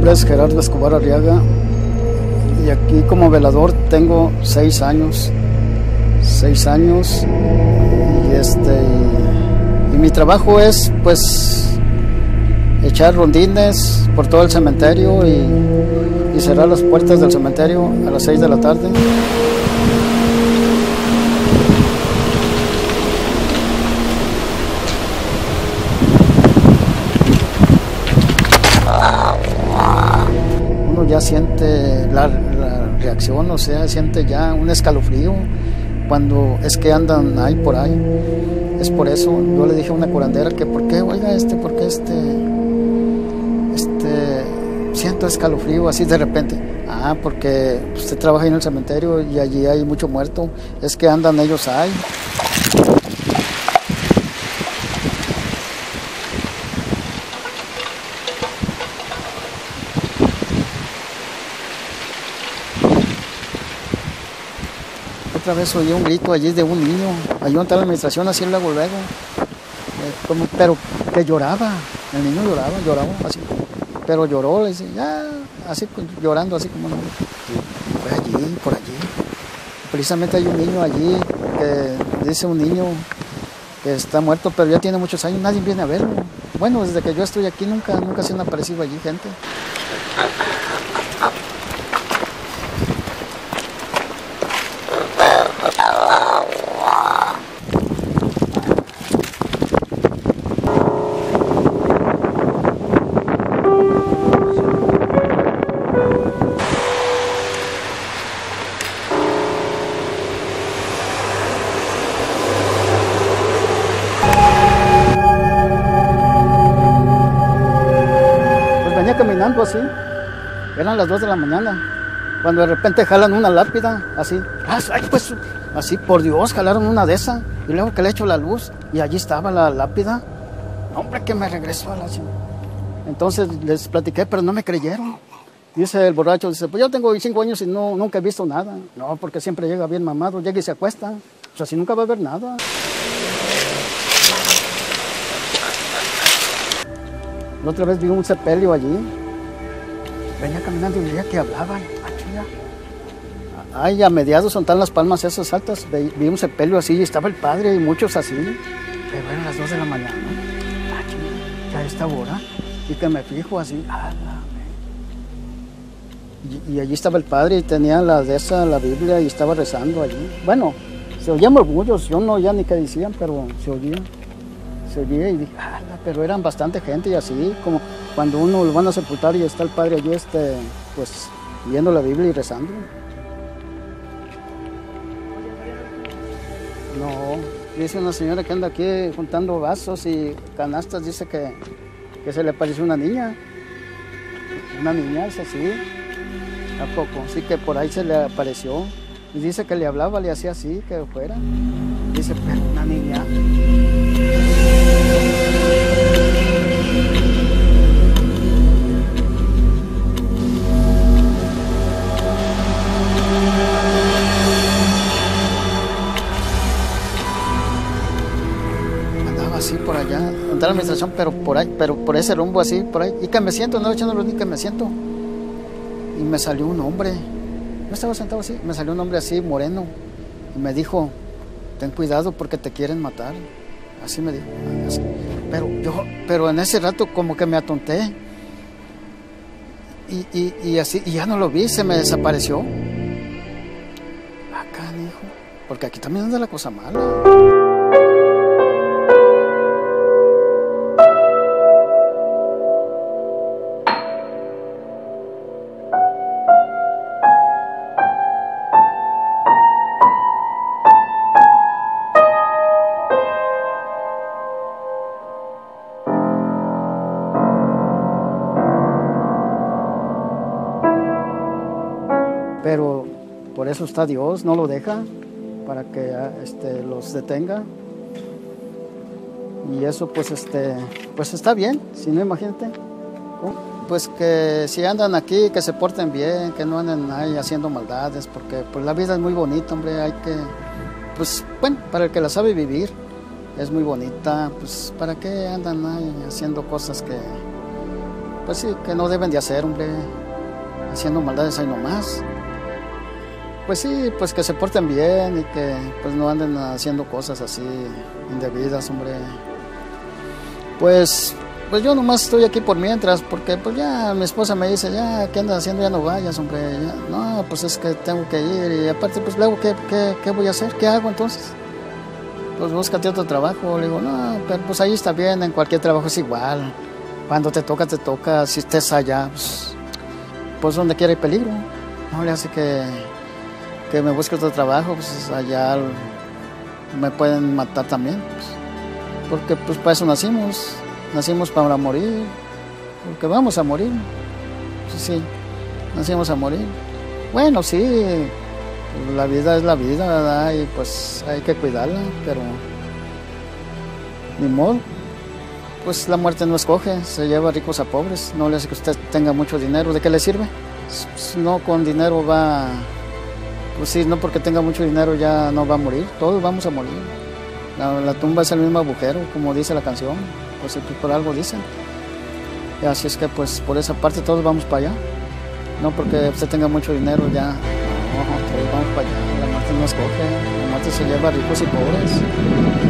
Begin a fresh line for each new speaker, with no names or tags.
nombre es Gerardo Escobar Arriaga y aquí como velador tengo seis años. Seis años y este y, mi trabajo es pues echar rondines por todo el cementerio y, y cerrar las puertas del cementerio a las seis de la tarde. Siente la, reacción, o sea, siente ya un escalofrío cuando es que andan ahí por ahí. Es por eso, yo le dije a una curandera que por qué, oiga, este, por qué este, este, siento escalofrío así de repente. Ah, porque usted trabaja en el cementerio y allí hay mucho muerto, es que andan ellos ahí. Otra vez oí un grito allí de un niño, allí donde la administración, así luego, luego, eh, como, pero que lloraba, el niño lloraba, lloraba así, pero lloró, dice, ya, así pues, llorando, así como no, fue allí, por allí. Precisamente hay un niño allí que dice un niño que está muerto, pero ya tiene muchos años, nadie viene a verlo. Bueno, desde que yo estoy aquí nunca, nunca se han aparecido allí gente. Así, eran las 2 de la mañana, cuando de repente jalan una lápida, así, ay, pues, así, por Dios, jalaron una de esas, y luego que le echo la luz, y allí estaba la lápida, hombre, que me regresó a la Entonces les platiqué, pero no me creyeron. Dice el borracho, dice, pues yo tengo cinco años y no, nunca he visto nada. No, porque siempre llega bien mamado, llega y se acuesta. O sea, así nunca va a ver nada. La otra vez vi un sepelio allí. Venía caminando y veía que hablaban. Ah, Ay, a mediados son tan las palmas esas altas. Vi un sepelio así y estaba el padre y muchos así. Pero eran las dos de la mañana. Ah, ya esta hora. Y que me fijo así. y, y, allí estaba el padre y tenía la de esa, la Biblia y estaba rezando allí. Bueno, se oían murmullos. Yo no ya ni qué decían, pero se oían se oía y dije, ah, pero eran bastante gente y así, como cuando uno lo van a sepultar y está el padre allí, este, pues viendo la Biblia y rezando. No, dice una señora que anda aquí juntando vasos y canastas, dice que, que se le apareció una niña. Una niña, es así. ¿A poco? Sí que por ahí se le apareció. Y dice que le hablaba, le hacía así, que fuera. Dice, pero una niña. Así por allá, andaba la administración, pero por ahí, pero por ese rumbo así, por ahí. Y que me siento, no echando ni que me siento. Y me salió un hombre. No estaba sentado así, me salió un hombre así, moreno. Y me dijo, ten cuidado porque te quieren matar. Así me dijo. Pero yo, pero en ese rato como que me atonté. Y, y, y así, y ya no lo vi, se me desapareció. Acá, hijo. Porque aquí también anda la cosa mala. Eso está Dios, no lo deja para que este, los detenga. Y eso pues este pues está bien, si no imagínate. Pues que si andan aquí, que se porten bien, que no anden ahí haciendo maldades, porque pues la vida es muy bonita, hombre, hay que, pues bueno, para el que la sabe vivir, es muy bonita, pues para qué andan ahí haciendo cosas que, pues sí, que no deben de hacer, hombre, haciendo maldades ahí nomás. Pues sí, pues que se porten bien y que pues no anden haciendo cosas así indebidas, hombre. Pues, pues yo nomás estoy aquí por mientras, porque pues ya mi esposa me dice, ya, ¿qué andas haciendo? Ya no vayas, hombre. no, pues es que tengo que ir y aparte, pues luego, ¿qué, qué, qué voy a hacer? ¿Qué hago entonces? Pues búscate otro trabajo. Le digo, no, pero pues ahí está bien, en cualquier trabajo es igual. Cuando te toca, te toca. Si estés allá, pues, pues donde quiera hay peligro. No le hace que que me busque otro trabajo, pues allá me pueden matar también. Pues, porque pues para eso nacimos, nacimos para morir, porque vamos a morir. Pues, sí, nacimos a morir. Bueno, sí, la vida es la vida, ¿verdad? Y pues hay que cuidarla, pero ni modo. Pues la muerte no escoge, se lleva ricos a pobres, no le hace que usted tenga mucho dinero, ¿de qué le sirve? No con dinero va pues sí, no porque tenga mucho dinero ya no va a morir, todos vamos a morir. La, tumba es el mismo agujero, como dice la canción, pues por algo dicen. Y así es que pues por esa parte todos vamos para allá. No porque usted tenga mucho dinero ya, no, todos vamos para allá. La muerte no escoge, la muerte se lleva a ricos y pobres.